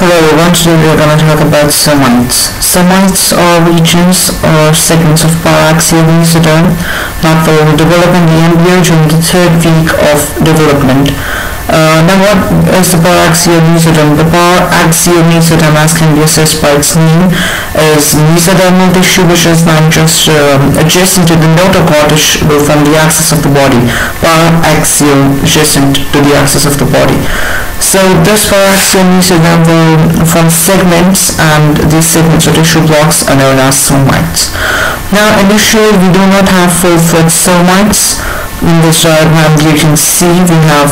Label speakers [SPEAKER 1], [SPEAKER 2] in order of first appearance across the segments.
[SPEAKER 1] Hello everyone, today we are going to talk about somites. Somites are regions or segments of paraxial mesoderm not following development the embryo during the third week of development. Uh, now what is the paraxial mesoderm? The paraxial mesoderm as can be assessed by its name is mesodermal tissue which is now just um, adjacent to the notochord which will form the axis of the body. Paraxial adjacent to the axis of the body. So this paraxial mesoderm will form segments and these segments or tissue blocks are known as somites. Now initially we do not have full-fledged somites in this diagram you can see we have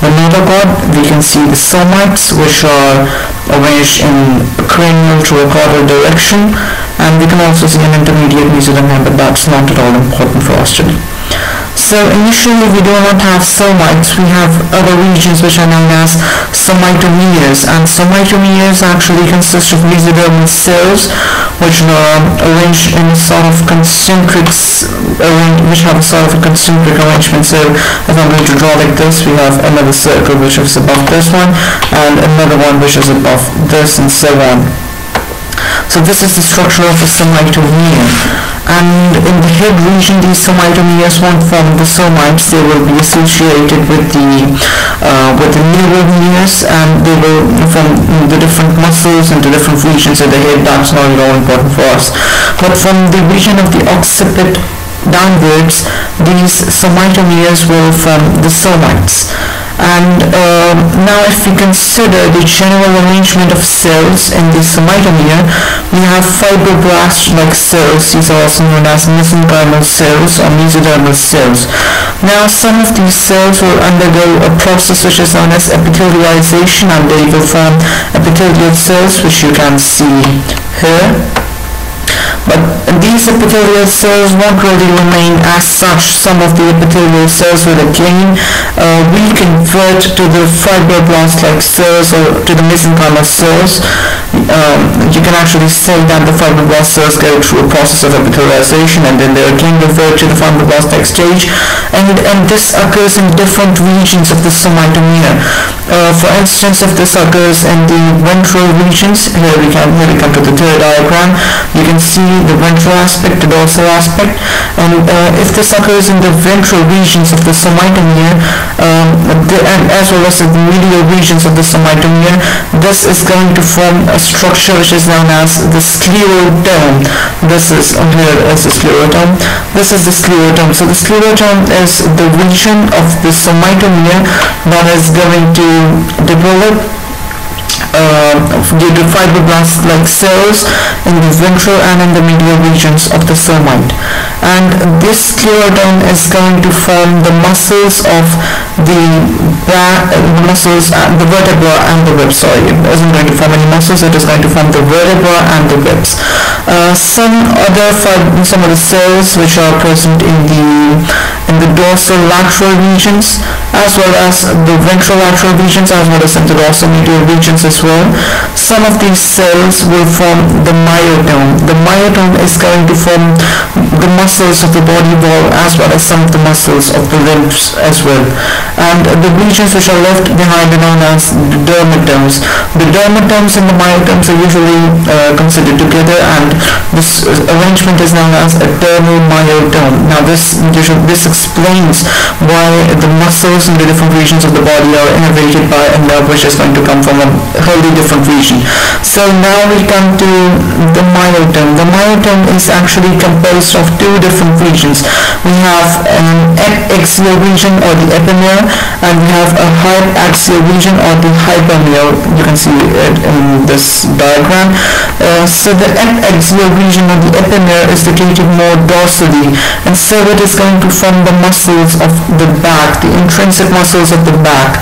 [SPEAKER 1] the notochord, we can see the somites which are arranged in cranial to caudal direction and we can also see an intermediate mesoderm but that's not at all important for us today. So initially we do not have somites, we have other regions which are known as somitomeres and somitomeres actually consist of mesodermal cells which are arranged in a sort of concentric, which have a sort of a concentric arrangement. So if I'm going to draw like this, we have another circle which is above this one and another one which is above this and so on. So this is the structure of a somitomere and in the head region these somitomeres won't form the somites. They will be associated with the uh, with the neuromeres and they will form the different muscles into different regions of the head. That's not at all important for us. But from the region of the occiput downwards these somitomeres will form the somites and uh, now if we consider the general arrangement of cells in the somitomere, we have fibroblast-like cells. These are also known as mesenchymal cells or mesodermal cells. Now some of these cells will undergo a process which is known as epithelialization and they will form epithelial cells which you can see here but these epithelial cells won't really remain as such. Some of the epithelial cells will again uh, reconvert to the fibroblast-like cells or to the mesenchymal cells. Um, you can actually say that the fibroblast cells go through a process of epithelialization and then they again revert to the fibroblast-like stage and, and this occurs in different regions of the somitomere. Uh, for instance, if this occurs in the ventral regions, here we can here we come to the third diagram, you can see the ventral aspect, the dorsal aspect, and uh, if this occurs in the ventral regions of the somitomere, um, the, and as well as the medial regions of the somitomere, this is going to form a structure which is known as the sclerotome. This is here is the sclerotome. This is the sclerotome. So the sclerotome is the region of the somitomere that is going to develop uh, due to fibroblast-like cells in the ventral and in the medial regions of the somite. And this sclerotome is going to form the muscles of the, uh, the muscles, and the vertebra and the ribs. Sorry, it isn't going to form any muscles. It is going to form the vertebra and the ribs. Uh, some other some of the cells which are present in the in the dorsal lateral regions as well as the ventrolateral regions as well as in the medial regions as well. Some of these cells will form the myotome. The myotome is going to form the muscles of the body wall as well as some of the muscles of the limbs as well. And the regions which are left behind are known as the dermatomes. The dermatomes and the myotomes are usually uh, considered together and this arrangement is known as a dermomyotome. Now this, this explains why the muscles in the different regions of the body are innervated by a nerve which is going to come from a wholly different region. So now we come to the myotome. The myotome is actually composed of two different regions. We have an epaxial region or the epimere and we have a hypaxial region or the hypomere. You can see it in this diagram. Uh, so the epaxial region of the epimere is located more dorsally and so it is going to form the muscles of the back, the intrinsic muscles of the back.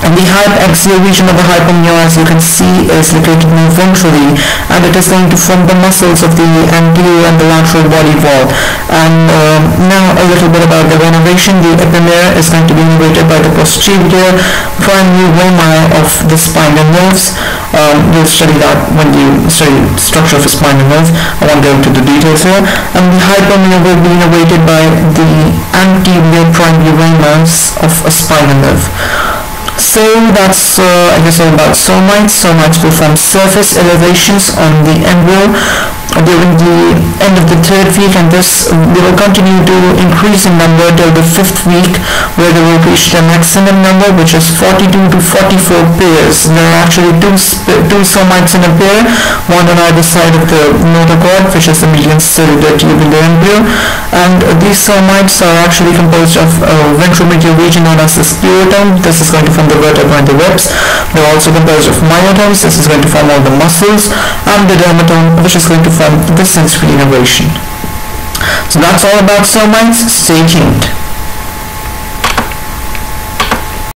[SPEAKER 1] And the hypaxial region of the hypomere, as you can see, is located more ventrally, and it is going to form the muscles of the anterior and the lateral body wall. And uh, now a little bit the innervation. Is going to be innervated by the posterior primary rami of the spinal nerves. Um, you'll study that when you study structure of spinal nerve. I won't go into the details here. And the hypomere will be innervated by the anterior primary rami of a spinal nerve. So that's uh, I guess all about somites. Somites will form surface elevations on the embryo during the end of the third week and this they will continue to increase in number till the fifth week where they will reach the maximum number which is 42 to 44 pairs. There are actually two, two somites in a pair, one on either side of the notochord which is the median cellular tubular embryo and these somites are actually composed of uh, a ventromedial region known as the sclerotome. This is going to form the vertebra and the ribs. They're also composed of myotomes. This is going to form all the muscles and the dermatome which is going to from the sensory innervation. So that's all about somites. Stay tuned.